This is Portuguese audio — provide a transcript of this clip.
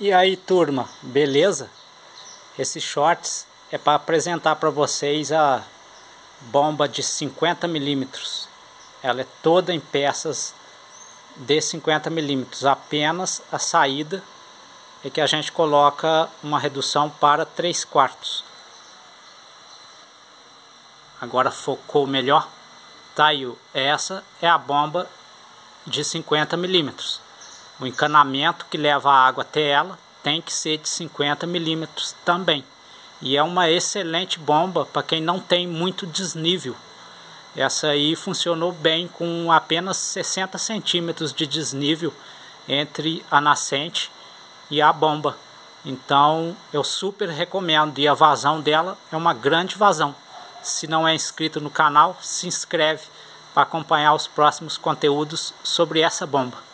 E aí turma, beleza? Esses shorts é para apresentar para vocês a bomba de 50 milímetros. Ela é toda em peças de 50 milímetros. Apenas a saída é que a gente coloca uma redução para 3 quartos. Agora focou melhor. Tá aí, essa é a bomba de 50 milímetros. O encanamento que leva a água até ela tem que ser de 50 milímetros também. E é uma excelente bomba para quem não tem muito desnível. Essa aí funcionou bem com apenas 60 centímetros de desnível entre a nascente e a bomba. Então eu super recomendo e a vazão dela é uma grande vazão. Se não é inscrito no canal, se inscreve para acompanhar os próximos conteúdos sobre essa bomba.